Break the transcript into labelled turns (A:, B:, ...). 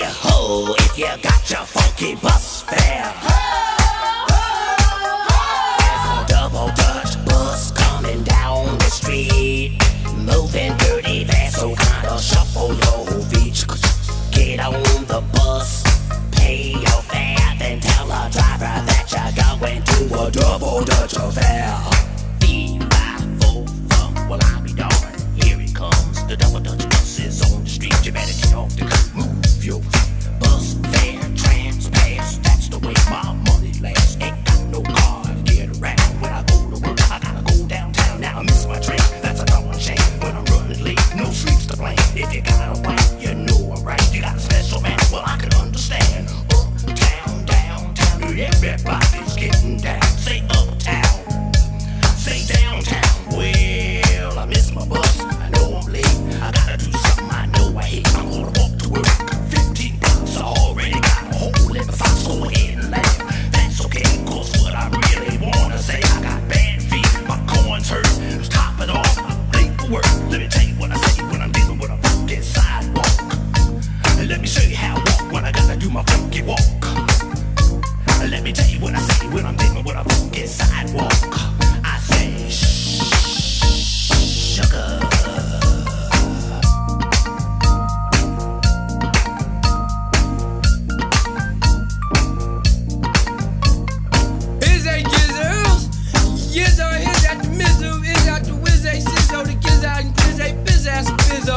A: a if you got your funky bus fare. There's a double Dutch bus coming down the street, moving dirty fast, so kinda shuffle your beach. Get on the bus, pay your fare, and tell the driver that you're going to a double Dutch affair. Well, I'll be darned. Here comes. The double Dutch bus is on the street. You better get off the. Move. my funky walk. Let me tell you what I say when I'm dealing with a funky sidewalk. I say, Shh, sugar.
B: Is that the mizzle, is that the whiz, Is that the giz and quiz, biz ass, biz